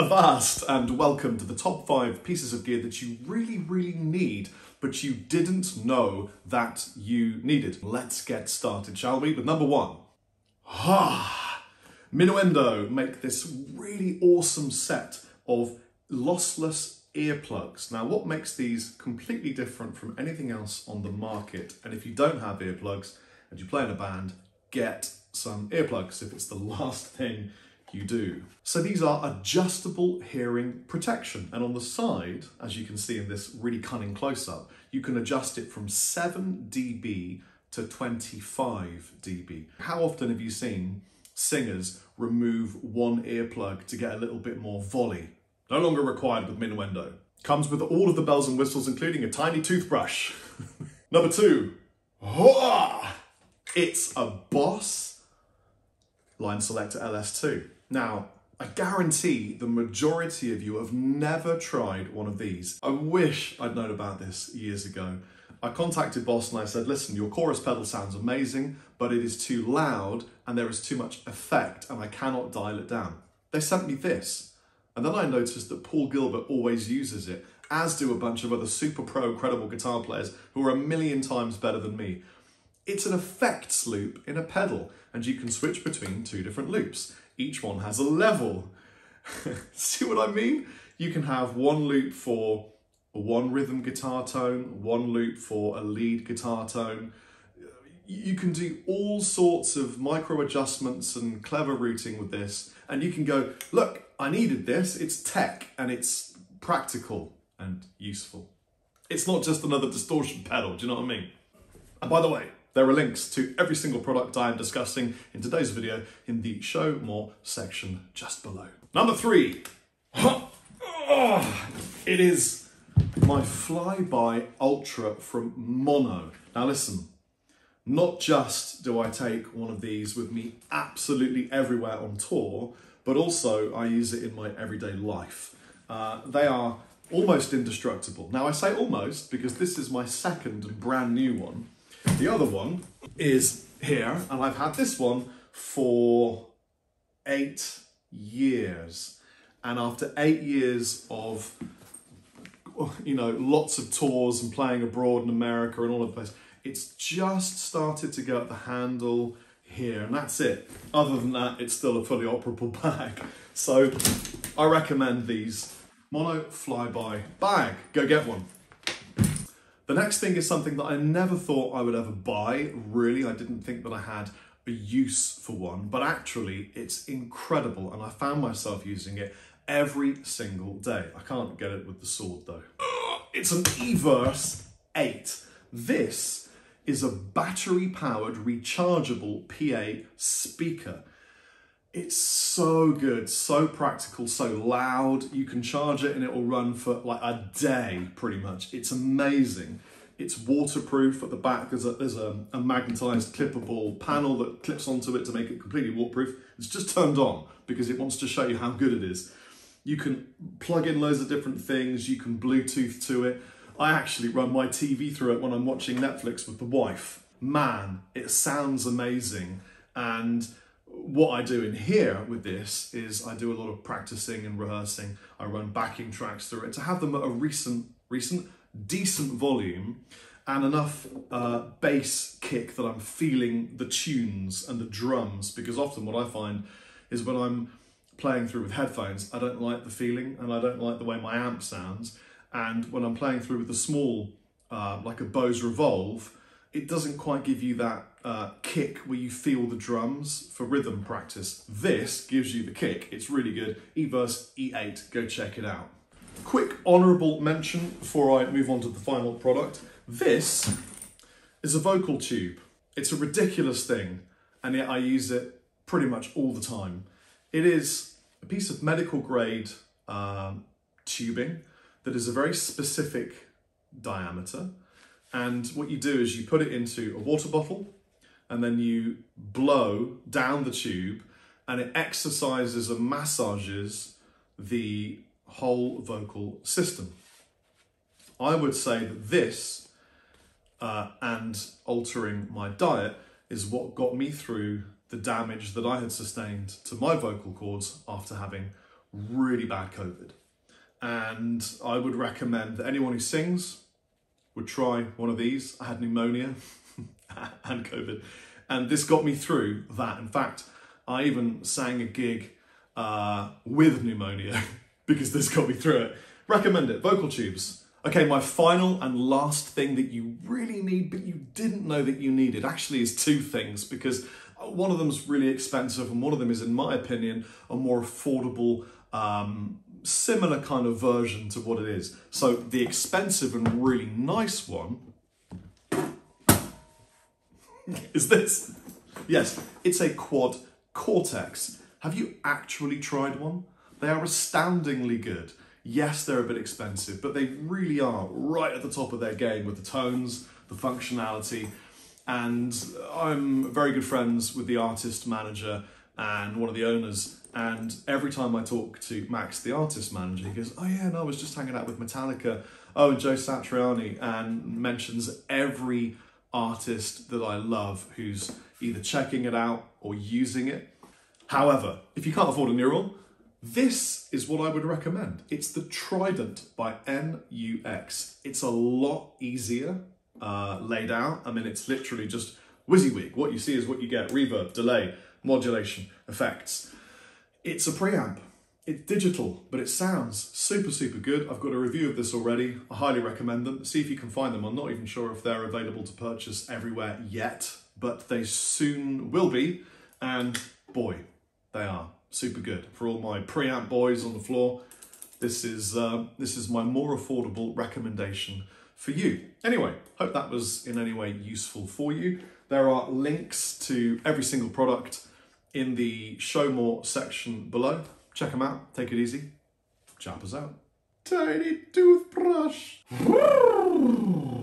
Avast and welcome to the top five pieces of gear that you really, really need, but you didn't know that you needed. Let's get started, shall we? With number one. Ah, Minuendo make this really awesome set of lossless earplugs. Now, what makes these completely different from anything else on the market? And if you don't have earplugs and you play in a band, get some earplugs if it's the last thing you do. So these are adjustable hearing protection. And on the side, as you can see in this really cunning close-up, you can adjust it from 7 dB to 25 dB. How often have you seen singers remove one earplug to get a little bit more volley? No longer required with Minuendo. Comes with all of the bells and whistles, including a tiny toothbrush. Number two, it's a Boss Line Selector LS2. Now, I guarantee the majority of you have never tried one of these. I wish I'd known about this years ago. I contacted Boss and I said, listen, your chorus pedal sounds amazing, but it is too loud and there is too much effect and I cannot dial it down. They sent me this. And then I noticed that Paul Gilbert always uses it, as do a bunch of other super pro credible guitar players who are a million times better than me. It's an effects loop in a pedal and you can switch between two different loops each one has a level. See what I mean? You can have one loop for one rhythm guitar tone, one loop for a lead guitar tone. You can do all sorts of micro adjustments and clever routing with this. And you can go, look, I needed this. It's tech and it's practical and useful. It's not just another distortion pedal, do you know what I mean? And by the way, there are links to every single product I am discussing in today's video in the show more section just below. Number three, it is my Flyby Ultra from Mono. Now listen, not just do I take one of these with me absolutely everywhere on tour, but also I use it in my everyday life. Uh, they are almost indestructible. Now I say almost because this is my second and brand new one. The other one is here, and I've had this one for eight years. And after eight years of, you know, lots of tours and playing abroad in America and all of this, it's just started to go up the handle here, and that's it. Other than that, it's still a fully operable bag. So I recommend these. Mono Flyby bag. Go get one. The next thing is something that I never thought I would ever buy. Really, I didn't think that I had a use for one, but actually it's incredible and I found myself using it every single day. I can't get it with the sword though. It's an Everse 8. This is a battery powered rechargeable PA speaker. It's so good, so practical, so loud. You can charge it and it will run for like a day pretty much. It's amazing. It's waterproof at the back. There's a, there's a, a magnetized clippable panel that clips onto it to make it completely waterproof. It's just turned on because it wants to show you how good it is. You can plug in loads of different things. You can Bluetooth to it. I actually run my TV through it when I'm watching Netflix with the wife. Man, it sounds amazing. And what I do in here with this is I do a lot of practicing and rehearsing. I run backing tracks through it to have them at a recent, recent, decent volume and enough uh, bass kick that I'm feeling the tunes and the drums because often what I find is when I'm playing through with headphones, I don't like the feeling and I don't like the way my amp sounds. And when I'm playing through with a small, uh, like a Bose Revolve, it doesn't quite give you that uh, kick where you feel the drums for rhythm practice. This gives you the kick. It's really good. Everse E8, go check it out. Quick honourable mention before I move on to the final product. This is a vocal tube. It's a ridiculous thing, and yet I use it pretty much all the time. It is a piece of medical grade um, tubing that is a very specific diameter. And what you do is you put it into a water bottle and then you blow down the tube and it exercises and massages the whole vocal system. I would say that this uh, and altering my diet is what got me through the damage that I had sustained to my vocal cords after having really bad COVID. And I would recommend that anyone who sings would try one of these. I had pneumonia and COVID, and this got me through that. In fact, I even sang a gig uh, with pneumonia because this got me through it. Recommend it. Vocal tubes. Okay, my final and last thing that you really need, but you didn't know that you needed, actually is two things because one of them is really expensive and one of them is, in my opinion, a more affordable, um, similar kind of version to what it is. So the expensive and really nice one is this. Yes, it's a quad Cortex. Have you actually tried one? They are astoundingly good. Yes, they're a bit expensive, but they really are right at the top of their game with the tones, the functionality. And I'm very good friends with the artist manager and one of the owners. And every time I talk to Max, the artist manager, he goes, Oh, yeah, no, I was just hanging out with Metallica. Oh, and Joe Satriani, and mentions every artist that I love who's either checking it out or using it. However, if you can't afford a neural, this is what I would recommend. It's the Trident by NUX. It's a lot easier uh, laid out. I mean, it's literally just WYSIWYG. What you see is what you get. Reverb, delay, modulation, effects. It's a preamp. It's digital, but it sounds super, super good. I've got a review of this already. I highly recommend them. See if you can find them. I'm not even sure if they're available to purchase everywhere yet, but they soon will be. And boy, they are super good. For all my preamp boys on the floor, this is, uh, this is my more affordable recommendation for you. Anyway, hope that was in any way useful for you. There are links to every single product in the show more section below. Check them out, take it easy. Chappers out. Tiny toothbrush.